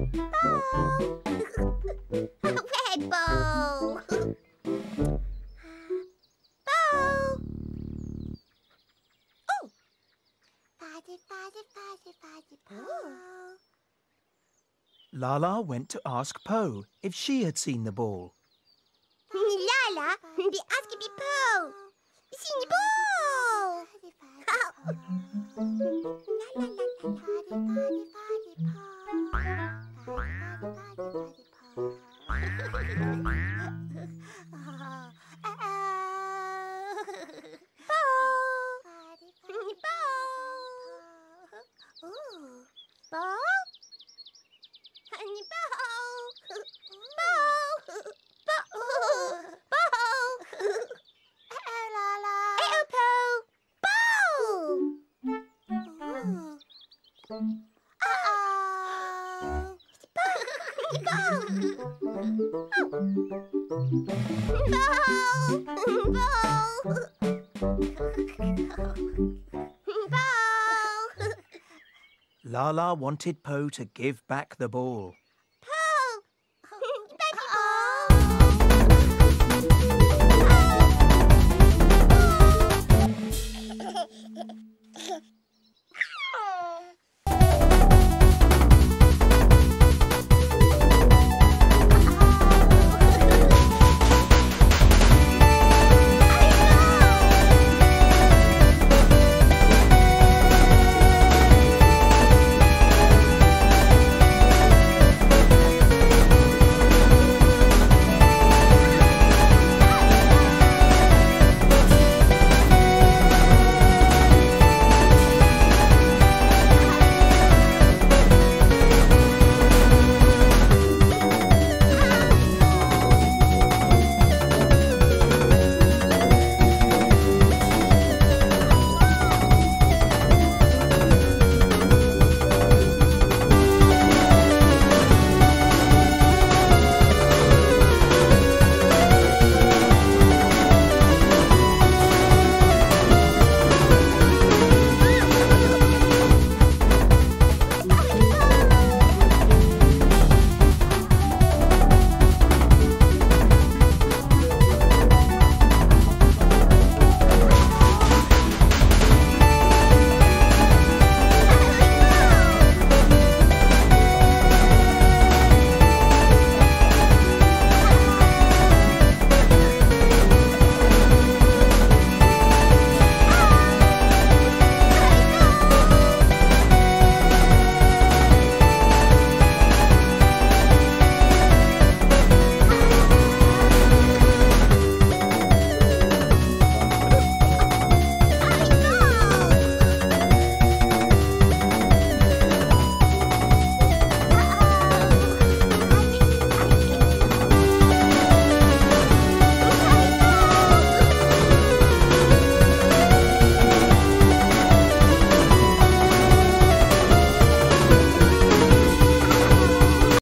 Red ball. Ball. Oh. Fuzzy, fuzzy, fuzzy, fuzzy ball. Laa-Laa went to ask Po if she had seen the ball. Laa-Laa, the ask me Paul. See ball. Ball? Ball. Ball. Ball. Uh-oh, Laa-Laa. Uh-oh, Ball. Uh-oh. Ball. Ball. Laa-Laa wanted Po to give back the ball. Ball!